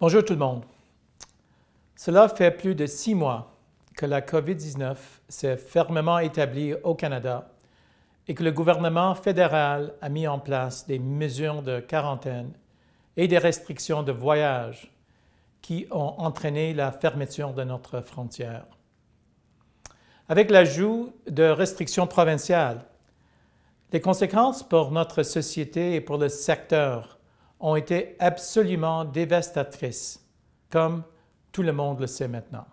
Bonjour tout le monde. Cela fait plus de six mois que la COVID-19 s'est fermement établie au Canada et que le gouvernement fédéral a mis en place des mesures de quarantaine et des restrictions de voyage qui ont entraîné la fermeture de notre frontière. Avec l'ajout de restrictions provinciales, les conséquences pour notre société et pour le secteur ont été absolument dévastatrices, comme tout le monde le sait maintenant.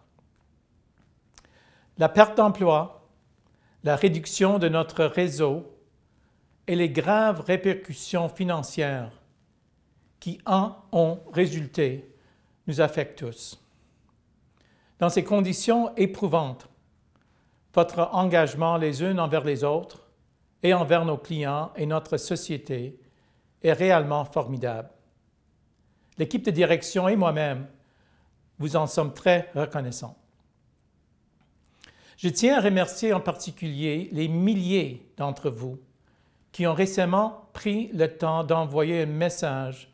La perte d'emploi, la réduction de notre réseau et les graves répercussions financières qui en ont résulté nous affectent tous. Dans ces conditions éprouvantes, votre engagement les uns envers les autres et envers nos clients et notre société est réellement formidable. L'équipe de direction et moi-même vous en sommes très reconnaissants. Je tiens à remercier en particulier les milliers d'entre vous qui ont récemment pris le temps d'envoyer un message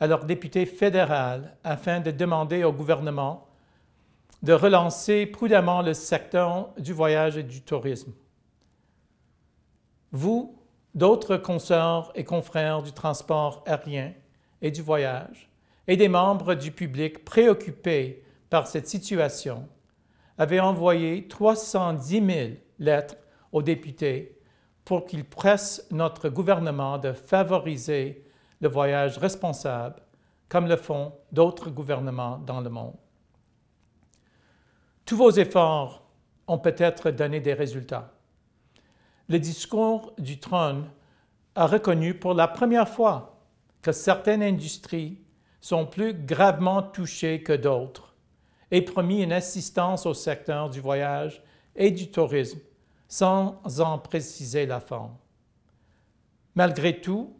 à leur député fédéral afin de demander au gouvernement de relancer prudemment le secteur du voyage et du tourisme. Vous, d'autres consoeurs et confrères du transport aérien et du voyage, et des membres du public préoccupés par cette situation avaient envoyé 310 000 lettres aux députés pour qu'ils pressent notre gouvernement de favoriser le voyage responsable, comme le font d'autres gouvernements dans le monde. Tous vos efforts ont peut-être donné des résultats. Le discours du trône a reconnu pour la première fois que certaines industries sont plus gravement touchés que d'autres et promis une assistance au secteur du voyage et du tourisme sans en préciser la forme. Malgré tout,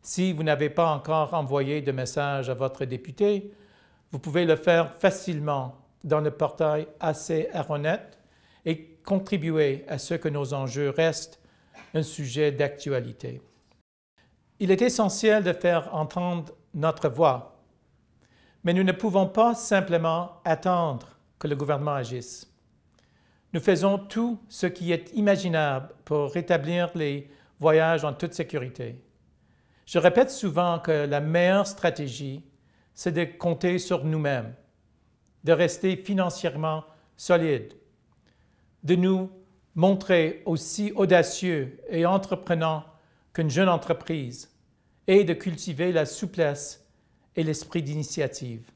si vous n'avez pas encore envoyé de message à votre député, vous pouvez le faire facilement dans le portail AC Aeronet et contribuer à ce que nos enjeux restent un sujet d'actualité. Il est essentiel de faire entendre notre voix. Mais nous ne pouvons pas simplement attendre que le gouvernement agisse. Nous faisons tout ce qui est imaginable pour rétablir les voyages en toute sécurité. Je répète souvent que la meilleure stratégie, c'est de compter sur nous-mêmes, de rester financièrement solides, de nous montrer aussi audacieux et entreprenants qu'une jeune entreprise, et de cultiver la souplesse et l'esprit d'initiative.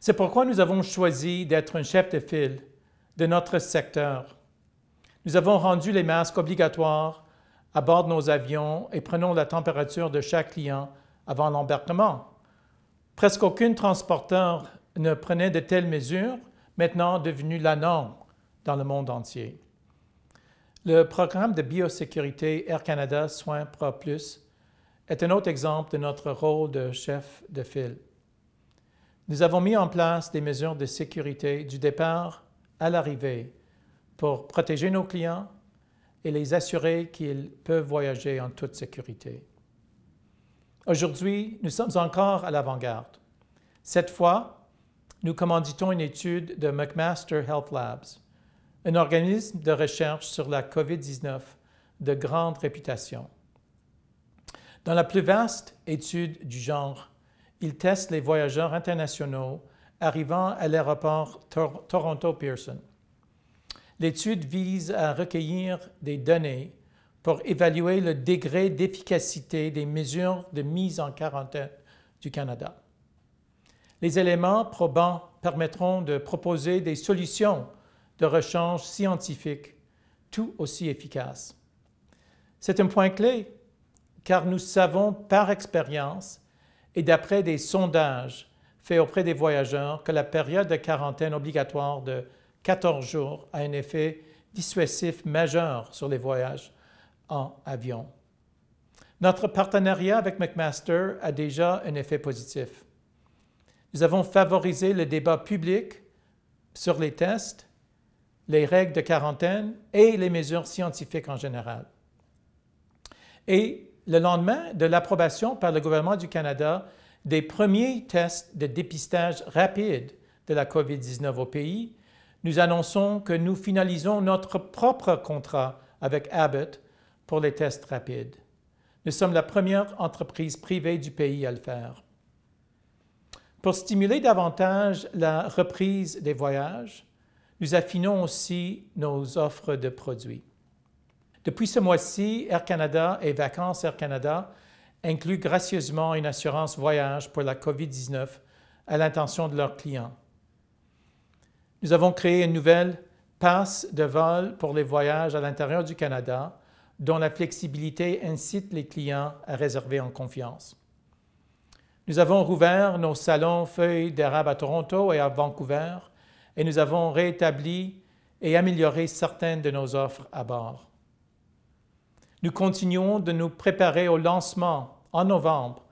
C'est pourquoi nous avons choisi d'être un chef de file de notre secteur. Nous avons rendu les masques obligatoires à bord de nos avions et prenons la température de chaque client avant l'embarquement. Presque aucun transporteur ne prenait de telles mesures, maintenant devenues la norme dans le monde entier. Le programme de biosécurité Air Canada Soins Pro Plus est un autre exemple de notre rôle de chef de file. Nous avons mis en place des mesures de sécurité du départ à l'arrivée pour protéger nos clients et les assurer qu'ils peuvent voyager en toute sécurité. Aujourd'hui, nous sommes encore à l'avant-garde. Cette fois, nous commanditons une étude de McMaster Health Labs, un organisme de recherche sur la COVID-19 de grande réputation. Dans la plus vaste étude du genre, il teste les voyageurs internationaux arrivant à l'aéroport Toronto Pearson. L'étude vise à recueillir des données pour évaluer le degré d'efficacité des mesures de mise en quarantaine du Canada. Les éléments probants permettront de proposer des solutions de rechange scientifique tout aussi efficaces. C'est un point clé car nous savons par expérience et d'après des sondages faits auprès des voyageurs que la période de quarantaine obligatoire de 14 jours a un effet dissuasif majeur sur les voyages en avion. Notre partenariat avec McMaster a déjà un effet positif. Nous avons favorisé le débat public sur les tests, les règles de quarantaine et les mesures scientifiques en général. Et le lendemain de l'approbation par le gouvernement du Canada des premiers tests de dépistage rapide de la COVID-19 au pays, nous annonçons que nous finalisons notre propre contrat avec Abbott pour les tests rapides. Nous sommes la première entreprise privée du pays à le faire. Pour stimuler davantage la reprise des voyages, nous affinons aussi nos offres de produits. Depuis ce mois-ci, Air Canada et Vacances Air Canada incluent gracieusement une assurance voyage pour la COVID-19 à l'intention de leurs clients. Nous avons créé une nouvelle passe de vol pour les voyages à l'intérieur du Canada dont la flexibilité incite les clients à réserver en confiance. Nous avons rouvert nos salons feuilles d'érable à Toronto et à Vancouver et nous avons rétabli et amélioré certaines de nos offres à bord. Nous continuons de nous préparer au lancement en novembre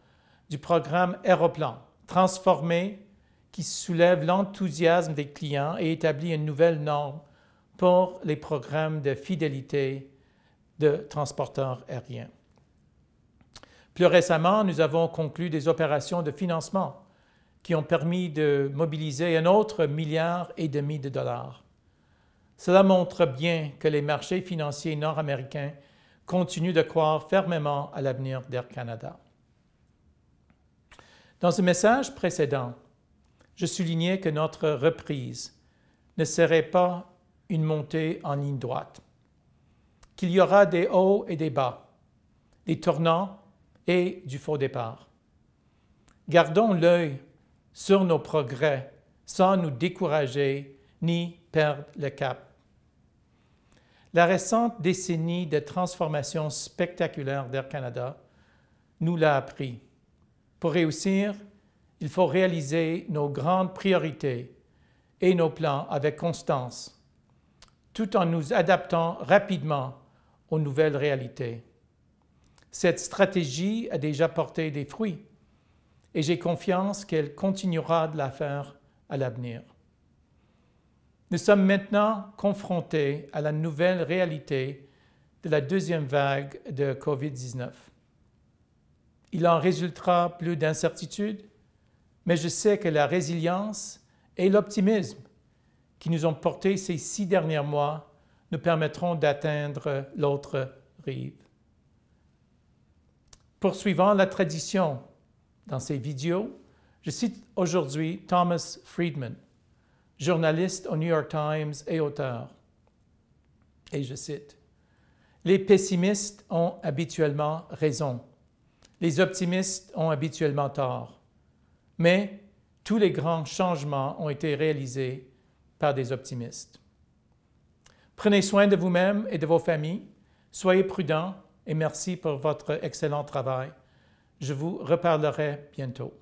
du programme Aéroplan, transformé qui soulève l'enthousiasme des clients et établit une nouvelle norme pour les programmes de fidélité de transporteurs aériens. Plus récemment, nous avons conclu des opérations de financement qui ont permis de mobiliser un autre milliard et demi de dollars. Cela montre bien que les marchés financiers nord-américains continuent de croire fermement à l'avenir d'Air Canada. Dans un message précédent, je soulignais que notre reprise ne serait pas une montée en ligne droite, qu'il y aura des hauts et des bas, des tournants et du faux départ. Gardons l'œil sur nos progrès sans nous décourager ni perdre le cap. La récente décennie de transformation spectaculaire d'Air Canada nous l'a appris. Pour réussir, il faut réaliser nos grandes priorités et nos plans avec constance, tout en nous adaptant rapidement aux nouvelles réalités. Cette stratégie a déjà porté des fruits et j'ai confiance qu'elle continuera de la faire à l'avenir. Nous sommes maintenant confrontés à la nouvelle réalité de la deuxième vague de COVID-19. Il en résultera plus d'incertitudes, mais je sais que la résilience et l'optimisme qui nous ont portés ces six derniers mois nous permettront d'atteindre l'autre rive. Poursuivant la tradition dans ces vidéos, je cite aujourd'hui Thomas Friedman, journaliste au New York Times et auteur. Et je cite, Les pessimistes ont habituellement raison, les optimistes ont habituellement tort, mais tous les grands changements ont été réalisés par des optimistes. Prenez soin de vous-même et de vos familles, soyez prudents et merci pour votre excellent travail. Je vous reparlerai bientôt.